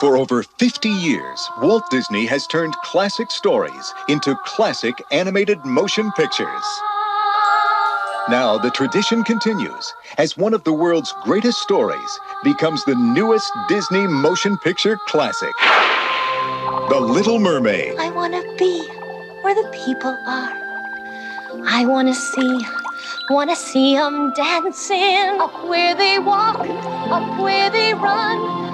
For over 50 years, Walt Disney has turned classic stories into classic animated motion pictures. Now, the tradition continues as one of the world's greatest stories becomes the newest Disney motion picture classic The Little Mermaid. I want to be where the people are. I want to see, want to see them dancing up where they walk, up where they run,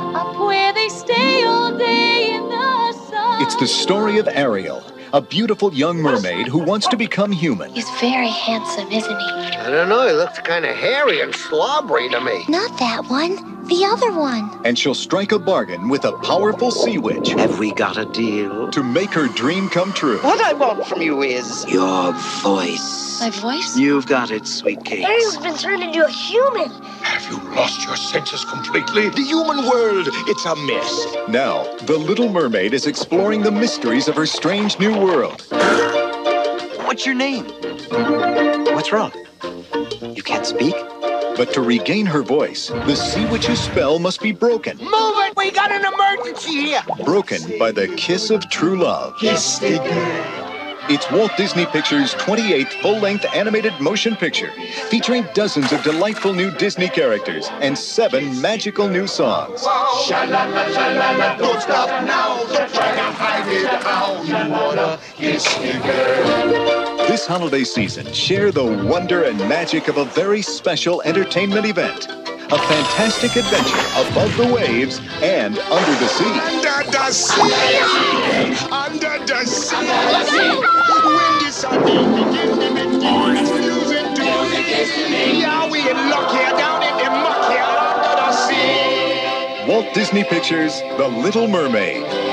It's the story of Ariel, a beautiful young mermaid who wants to become human. He's very handsome, isn't he? I don't know. He looks kind of hairy and slobbery to me. Not that one. The other one. And she'll strike a bargain with a powerful sea witch Have we got a deal? to make her dream come true. What I want from you is Your voice. My voice? You've got it, sweet cakes. Ariel's been turned into a human. Have you lost your senses completely? The human world, it's a mess. Now, the Little Mermaid is exploring the mysteries of her strange new world. What's your name? What's wrong? You can't speak? But to regain her voice, the sea witch's spell must be broken. move it. We got an emergency here. Broken by the kiss of true love. Kiss the It's Walt Disney Pictures' 28th full-length animated motion picture, featuring dozens of delightful new Disney characters and seven magical new songs. Sha-la-la-la-la-la, don't stop now. Try to hide it how you wanna kiss the girl. This holiday season, share the wonder and magic of a very special entertainment event. A fantastic adventure above the waves and under the sea. Under the sea, under the sea. When the sun begins to make the music to me. Yeah, we in luck here, down in the muck here, under the sea. Walt Disney Pictures' The Little Mermaid.